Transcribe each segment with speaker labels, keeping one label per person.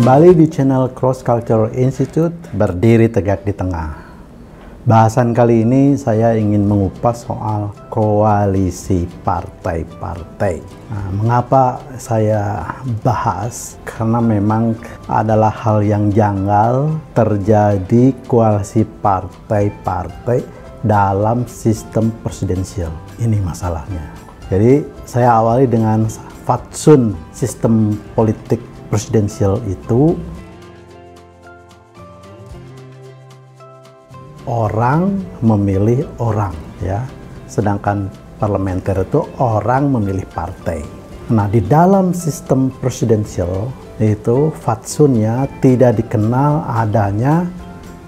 Speaker 1: Kembali di channel Cross Cultural Institute berdiri tegak di tengah. Bahasan kali ini saya ingin mengupas soal koalisi partai-partai. Nah, mengapa saya bahas? Karena memang adalah hal yang janggal terjadi koalisi partai-partai dalam sistem presidensial. Ini masalahnya. Jadi saya awali dengan fatsun sistem politik presidensial itu orang memilih orang ya. Sedangkan parlementer itu orang memilih partai. Nah di dalam sistem presidensial itu fatsunnya tidak dikenal adanya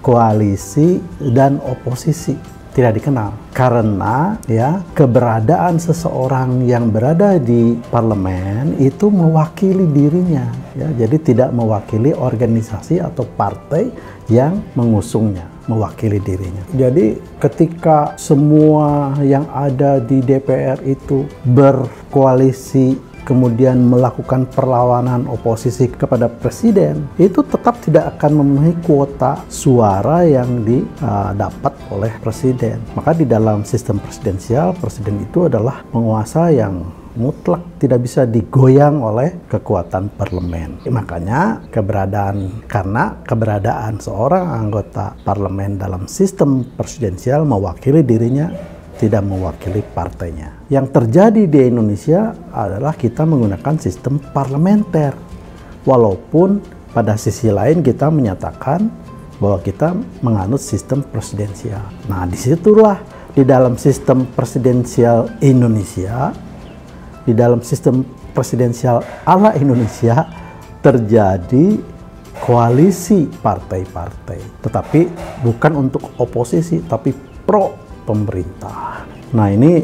Speaker 1: koalisi dan oposisi tidak dikenal karena ya keberadaan seseorang yang berada di parlemen itu mewakili dirinya ya jadi tidak mewakili organisasi atau partai yang mengusungnya mewakili dirinya. Jadi ketika semua yang ada di DPR itu berkoalisi kemudian melakukan perlawanan oposisi kepada presiden, itu tetap tidak akan memenuhi kuota suara yang didapat uh, oleh presiden. Maka di dalam sistem presidensial, presiden itu adalah penguasa yang mutlak tidak bisa digoyang oleh kekuatan parlemen. Makanya keberadaan karena keberadaan seorang anggota parlemen dalam sistem presidensial mewakili dirinya tidak mewakili partainya. Yang terjadi di Indonesia adalah kita menggunakan sistem parlementer. Walaupun pada sisi lain kita menyatakan bahwa kita menganut sistem presidensial. Nah, di situlah di dalam sistem presidensial Indonesia, di dalam sistem presidensial ala Indonesia terjadi koalisi partai-partai. Tetapi bukan untuk oposisi, tapi pro pemerintah. Nah ini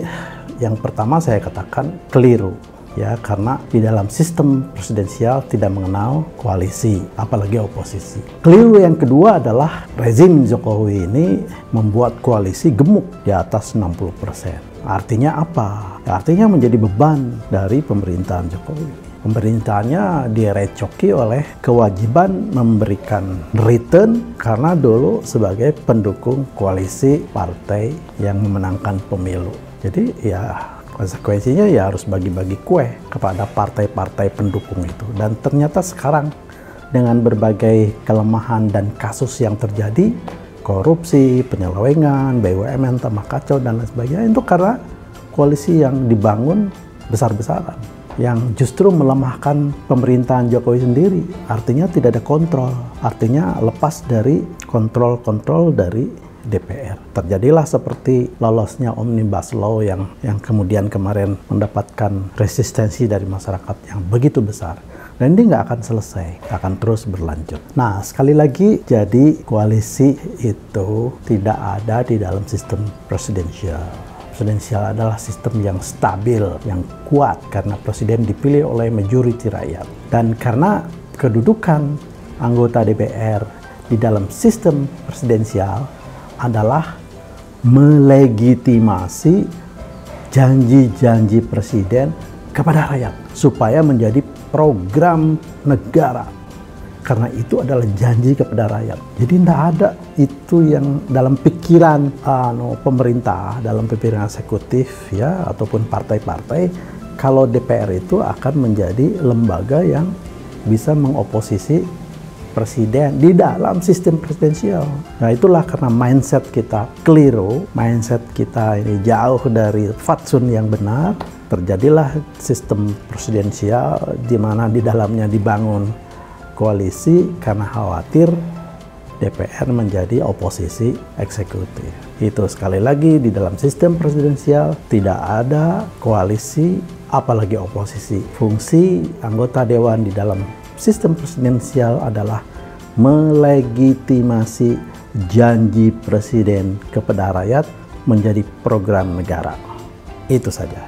Speaker 1: yang pertama saya katakan keliru ya karena di dalam sistem presidensial tidak mengenal koalisi apalagi oposisi. Keliru yang kedua adalah rezim Jokowi ini membuat koalisi gemuk di atas 60%. Artinya apa? Ya, artinya menjadi beban dari pemerintahan Jokowi pemerintahnya direcoki oleh kewajiban memberikan return karena dulu sebagai pendukung koalisi partai yang memenangkan pemilu. Jadi ya konsekuensinya ya harus bagi-bagi kue kepada partai-partai pendukung itu. Dan ternyata sekarang dengan berbagai kelemahan dan kasus yang terjadi, korupsi, penyelewengan, BUMN, tambah kacau dan lain sebagainya, itu karena koalisi yang dibangun besar-besaran yang justru melemahkan pemerintahan Jokowi sendiri. Artinya tidak ada kontrol, artinya lepas dari kontrol-kontrol dari DPR. Terjadilah seperti lolosnya Omnibus Law yang yang kemudian kemarin mendapatkan resistensi dari masyarakat yang begitu besar. Dan ini nggak akan selesai, akan terus berlanjut. Nah, sekali lagi, jadi koalisi itu tidak ada di dalam sistem presidensial presidensial adalah sistem yang stabil, yang kuat karena presiden dipilih oleh majority rakyat. Dan karena kedudukan anggota DPR di dalam sistem presidensial adalah melegitimasi janji-janji presiden kepada rakyat supaya menjadi program negara karena itu adalah janji kepada rakyat. Jadi tidak ada itu yang dalam pikiran uh, no, pemerintah, dalam pikiran eksekutif ya ataupun partai-partai kalau DPR itu akan menjadi lembaga yang bisa mengoposisi presiden di dalam sistem presidensial. Nah itulah karena mindset kita keliru, mindset kita ini jauh dari fatsun yang benar, terjadilah sistem presidensial di mana di dalamnya dibangun koalisi karena khawatir DPR menjadi oposisi eksekutif. Itu sekali lagi di dalam sistem presidensial tidak ada koalisi apalagi oposisi. Fungsi anggota dewan di dalam sistem presidensial adalah melegitimasi janji presiden kepada rakyat menjadi program negara. Itu saja.